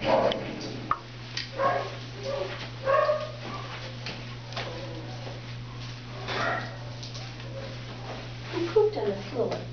He pooped on the floor.